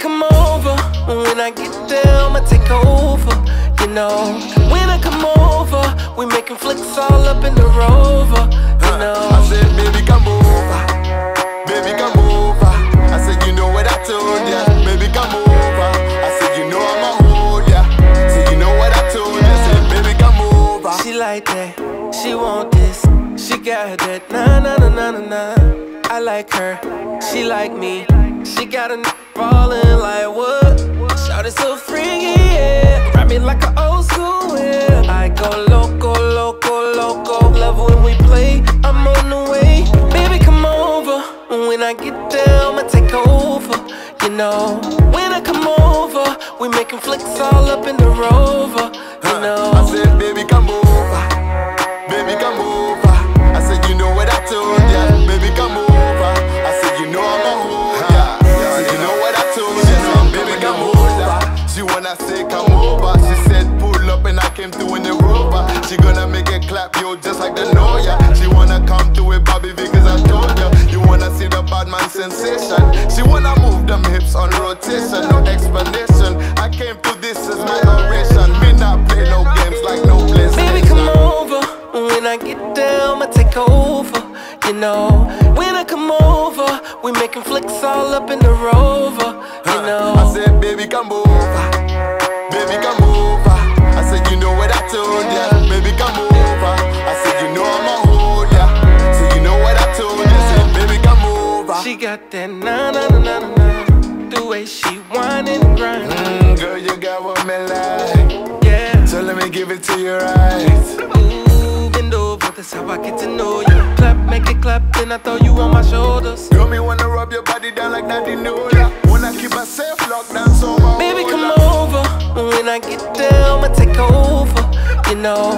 When I get there, I'ma take over. You know, when I come over, we making flicks all up in the rover. You know, I said, baby, come over. Baby, come over. I said, you know what I told ya. Baby, come over. I said, you know I'ma hold ya. You know what I told ya. Said, baby, come over. she like that, she want this, she got that. Nah, nah, nah, nah, nah, nah. I like her, she like me. She got a ballin' like what? Shout it so freaky, yeah. Ride me like an old school, yeah. I go loco, loco, loco. Love when we play, I'm on the way. Baby, come over. When I get there, I'ma take over. You know, when I come over, we making flicks all up in the rover. You know. I said, baby, come over. Baby, come over. Make it clap, yo, just like the Noya. She wanna come to it, Bobby cause I told ya. You wanna see the bad man sensation. She wanna move them hips on rotation, no explanation. I came through this as my oration. Me not play no games like no PlayStation. Baby, come over. When I get down, I'ma take over. You know, when I come over, we making flicks all up in the rover. You know, I said, baby, come over. Got that na na na na na. The way she whining and grinding, Mm, girl, you got what me like. yeah. So let me give it to you right. Ooh, bend over, that's how I get to know you. Clap, make it clap, then I throw you on my shoulders. Girl, me wanna rub your body down like Daddy Nola. Wanna keep myself locked down so my Baby, come over. When I get there, I'ma take over. You know,